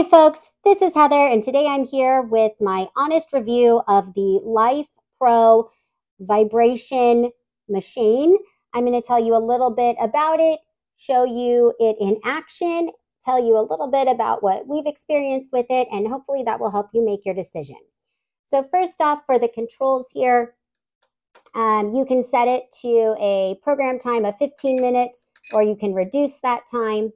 Hi, folks. This is Heather, and today I'm here with my honest review of the Life Pro vibration machine. I'm going to tell you a little bit about it, show you it in action, tell you a little bit about what we've experienced with it, and hopefully that will help you make your decision. So, first off, for the controls here, um, you can set it to a program time of 15 minutes, or you can reduce that time.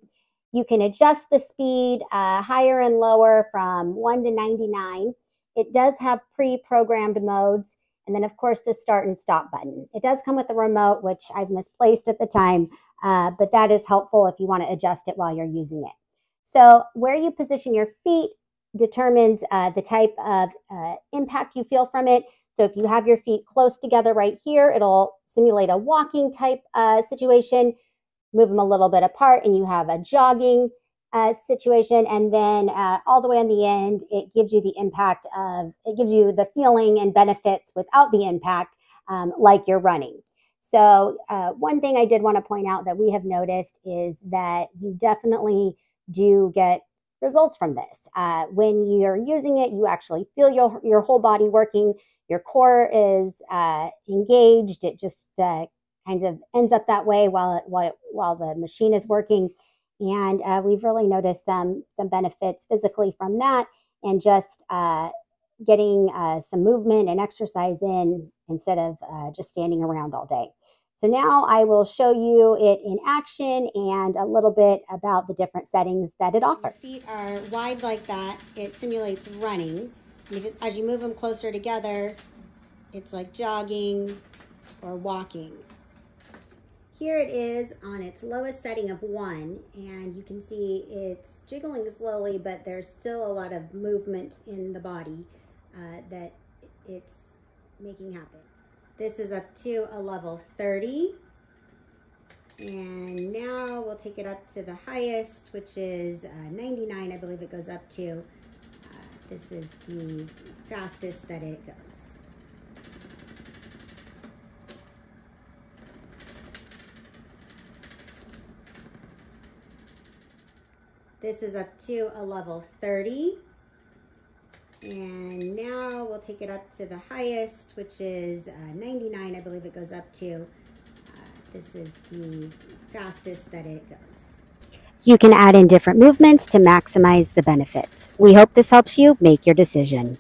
You can adjust the speed uh, higher and lower from 1 to 99. It does have pre programmed modes. And then, of course, the start and stop button. It does come with a remote, which I've misplaced at the time, uh, but that is helpful if you want to adjust it while you're using it. So, where you position your feet determines uh, the type of uh, impact you feel from it. So, if you have your feet close together right here, it'll simulate a walking type uh, situation move them a little bit apart, and you have a jogging uh, situation. And then uh, all the way on the end, it gives you the impact of, it gives you the feeling and benefits without the impact, um, like you're running. So, uh, one thing I did want to point out that we have noticed is that you definitely do get results from this. Uh, when you're using it, you actually feel your, your whole body working. Your core is uh, engaged. It just uh, kind of ends up that way while it, while, while the machine is working. And uh, we've really noticed some some benefits physically from that, and just uh, getting uh, some movement and exercise in instead of uh, just standing around all day. So now I will show you it in action and a little bit about the different settings that it offers. Feet are wide like that. It simulates running. As you move them closer together, it's like jogging or walking. Here it is on its lowest setting of one, and you can see it's jiggling slowly, but there's still a lot of movement in the body uh, that it's making happen. This is up to a level 30. And now we'll take it up to the highest, which is uh, 99, I believe it goes up to. Uh, this is the fastest that it goes. This is up to a level 30. And now we'll take it up to the highest, which is uh, 99, I believe it goes up to. Uh, this is the fastest that it goes. You can add in different movements to maximize the benefits. We hope this helps you make your decision.